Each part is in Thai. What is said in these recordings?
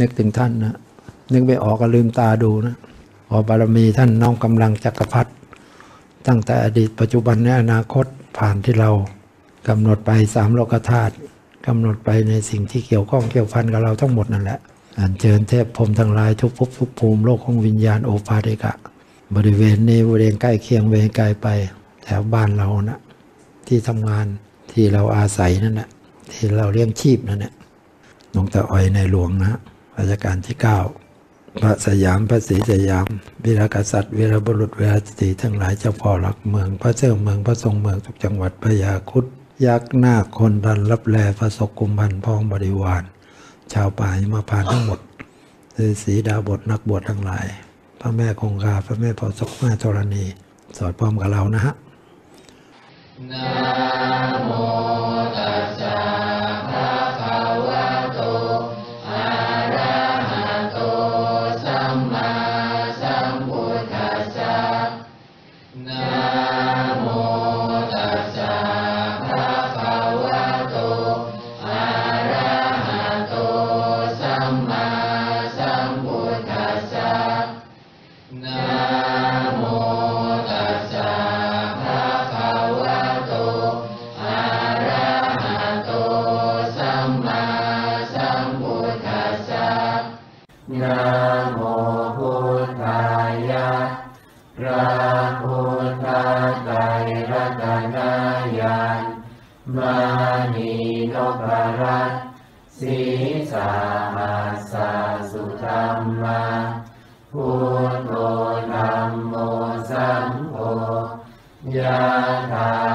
นึกถึงท่านนะนึกไม่ออกก็ลืมตาดูนะพอบารมีท่านน้อมกำลังจักรพรรดิตั้งแต่อดีตปัจจุบันในอนาคตผ่านที่เรากำหนดไปสามโลกธาตุกำหนดไปในสิ่งที่เกี่ยวข้องเกี่ยวพันกับเราทั้งหมดนั่นแหละอันเชิญเทพพรมทั้งหลายทุกภพทุกภูมิโลกของวิญญาณโอปาเดกะ บริเวณนี้บริเวณใกล้เคียงเวไกลไปแถวบ้านเรานะที่ทำงานที่เราอาศัยนั่นแหละที่เราเลี้ยงชีพนั่นแหละหลวงตาอ้อยในหลวงนะ รัชกาลที่เก้าพระสยามพระศรีสยาม วีรกษัตริย์วีรบุรุษวีรสตรีทั้งหลายเจ้าพ่อหลักเมือง พระเจ้าเมืองพระทรงเมืองทุกจังหวัดพระยาคุดยักษ์หน้าคนดันรับแลพระศกกุมพันพ้องบริวาร ชาวป่าหิมาพานทั้งหมดฤาษีดาบทนักบวชทั้งหลาย พระแม่คงคาพระแม่พอศกแม่ธรณี สอดพร้อมกับเรานะฮะ โมพุทธายะพระพุทธไตรรัตนายานมานีนพรัตสีสาหัสสะสุธรรมาพุทโธธัมโมสังโฆยะถา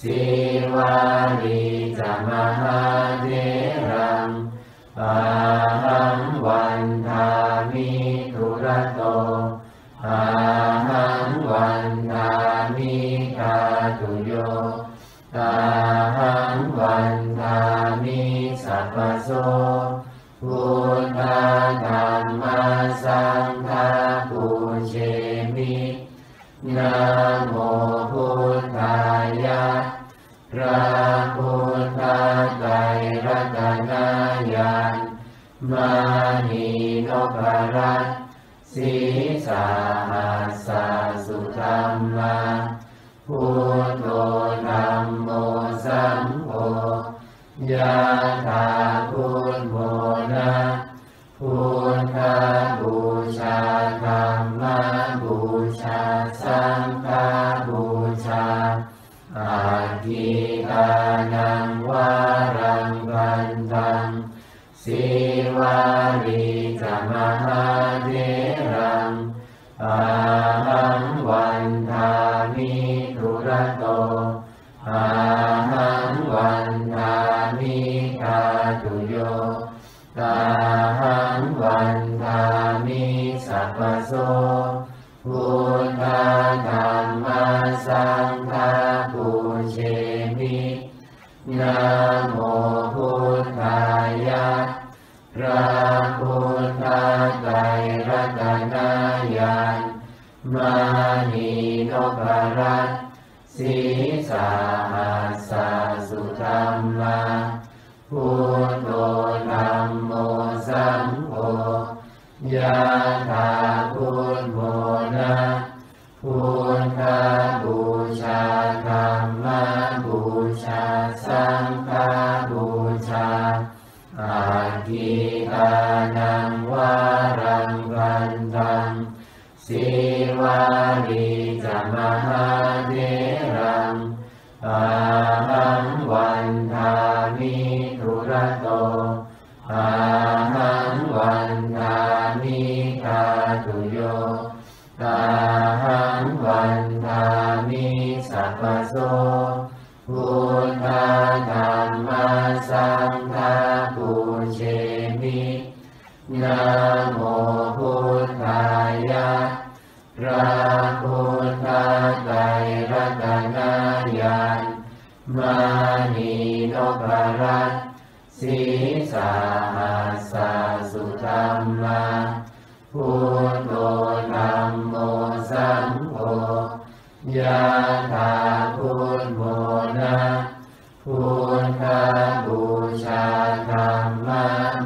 สิวาลีจามหาเทรังอาหังวันทามิทุระโตอาหังวันทามิกาตุโยตาหังวันทามิสัพพโสพุ มานีนพรัตสีสาหัสสะสุธรรมาพุทโธธัมโมสังโฆยะถาพุทโมนะพุทธบูชาธรรมบูชา สังฆบูชาอาทิ โตอาหังวันนามิกาตุโยตาหังวันนามิสัพพโสพุทธธรรมสังฆาปุเชมินะโม สังโฆยะถาพุทโมนะพุทธบูชาธรรมบูชาสังฆบูชาอาทิตานังวารังกันตังสิวาลีจามหาเทรังอา สัพพโสพุทธธรรมสังฆาปูเชมินะโมพุทธายะพระพุทธไตรรัตนายานมานีนพรัตสีสาหัสส ยะถาคุณโมนะคุณคาบูชาธรรม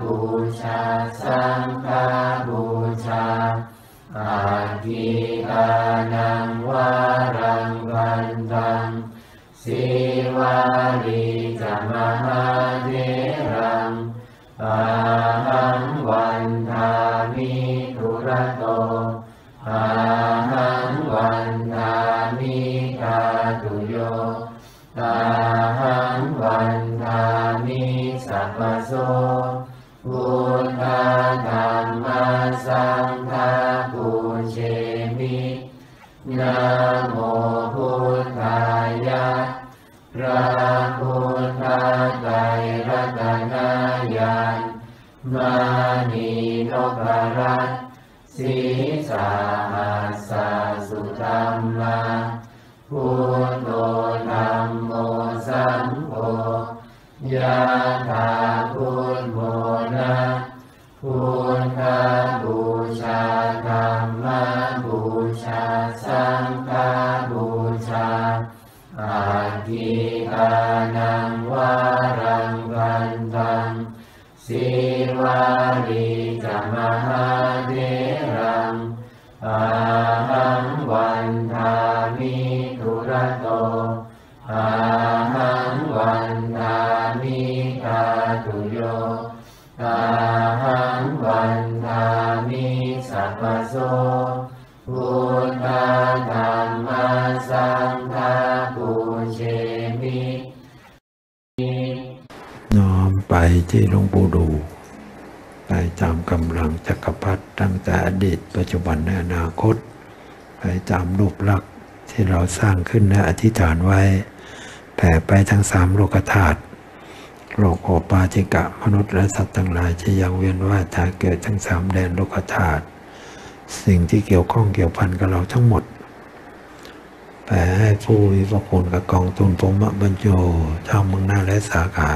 บูชาสังฆบูชาอาทิตานังวารังวันตังสิวาลีจัมมะเทรังปาหังวันทามิทุระโตอา โมพุทธายะพระพุทธไตรรัตนญาณมานีนพรัตสีสาหัสสะสุธรรมาพุทโธธรรมโมสังโฆยะถา สิวาลีจมหาเดรังอาหังวันทามิทุระโตอาหังวันทามิทาตุโยอาหังวันทามิสัพพโสพุทธธรรมสัง ไปที่หลวงปู่ดูไปตามกำลังจักรพรรดิตั้งแต่อดีตปัจจุบันในอนาคต ไปตามรูปลักษณ์ที่เราสร้างขึ้นและอธิษฐานไว้แผ่ไปทั้งสามโลกธาตุโลกโอปาจิกะมนุษย์และสัตว์ทั้งหลายที่ยังเวียนว่ายตายเกิดทั้งสามแดนโลกธาตุสิ่งที่เกี่ยวข้องเกี่ยวพันกับเราทั้งหมดแผ่ให้ผู้มีพระคุณกับกองทุนพรมบรรจุชาวเมืองหน้าและสาขา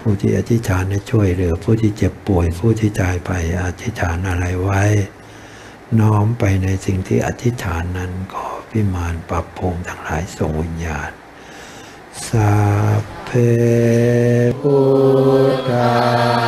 ผู้ที่อธิษฐานให้ช่วยเหลือผู้ที่เจ็บป่วย ผู้ที่จ่ายไปอธิษฐานอะไรไว้ น้อมไปในสิ่งที่อธิษฐานนั้นขอพิมานปรับภูมิทั้งหลายส่งวิญญาณสัพเพพุทธาสา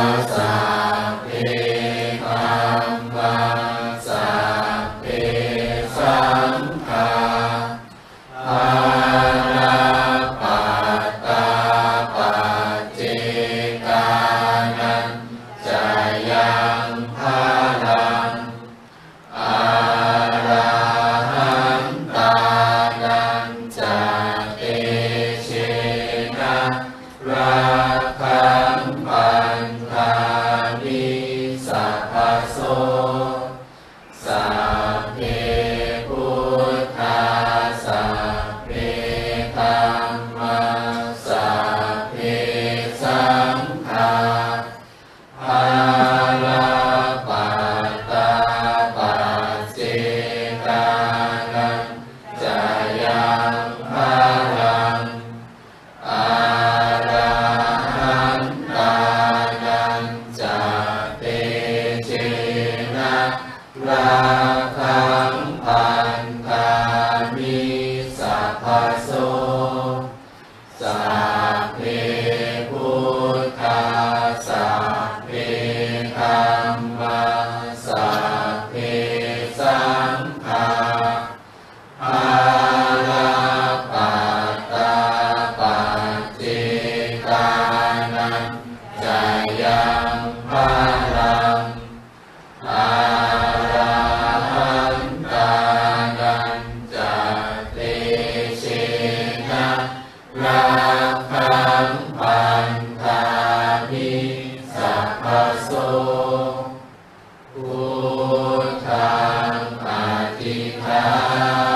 Sitaram.